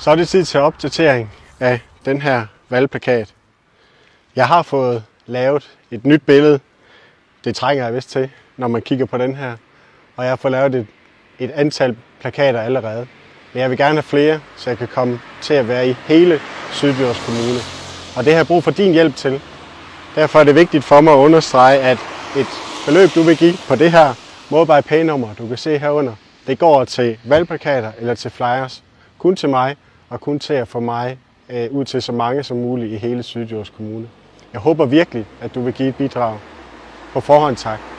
Så er det tid til opdatering af den her valgplakat. Jeg har fået lavet et nyt billede. Det trænger jeg vist til, når man kigger på den her. Og jeg har fået lavet et, et antal plakater allerede. Men jeg vil gerne have flere, så jeg kan komme til at være i hele Sydjyllands Kommune. Og det har jeg brug for din hjælp til. Derfor er det vigtigt for mig at understrege, at et beløb, du vil give på det her mobile pay nummer, du kan se herunder, det går til valgplakater eller til flyers. Kun til mig, og kun til at få mig øh, ud til så mange som muligt i hele Sydjyllands Kommune. Jeg håber virkelig, at du vil give et bidrag. På forhånd tak.